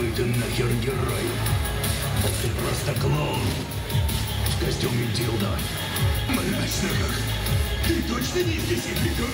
какой ты нахер герой. Ты просто клоун в костюме Дилда. Мрачно как. Ты точно не здесь из десятников?